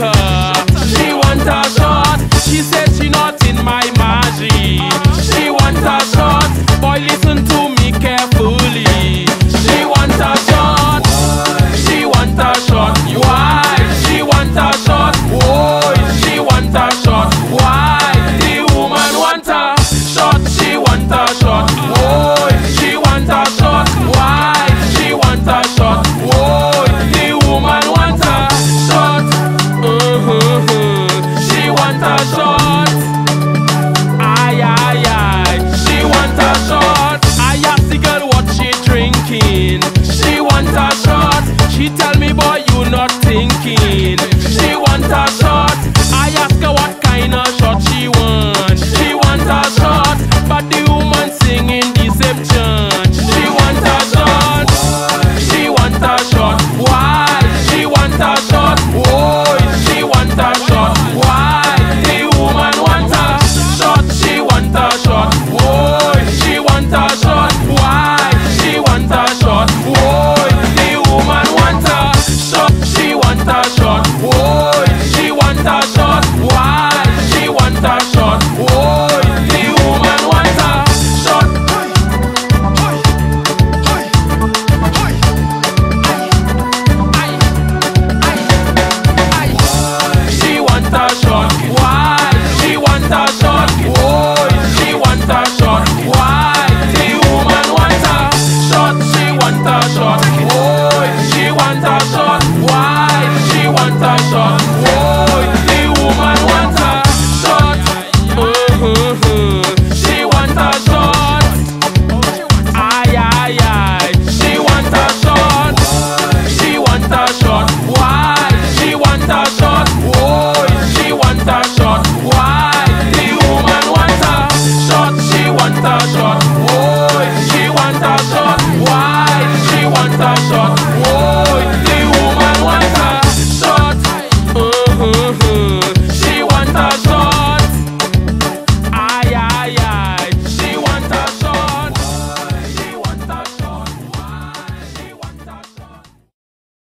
cause